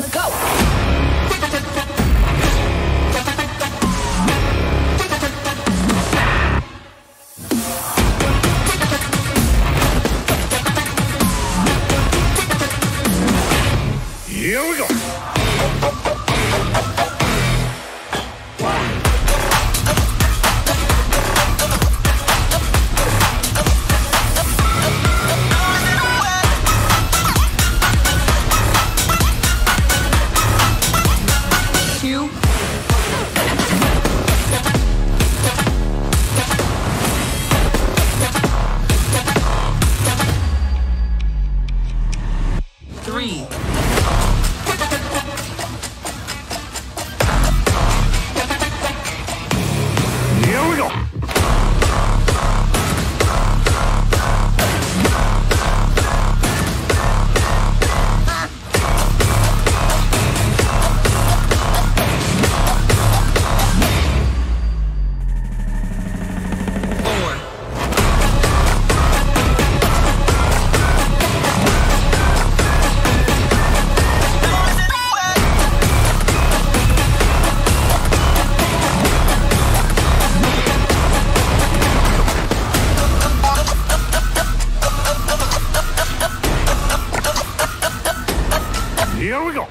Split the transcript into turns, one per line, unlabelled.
Let's go.
Here we go.
three.
Here we go.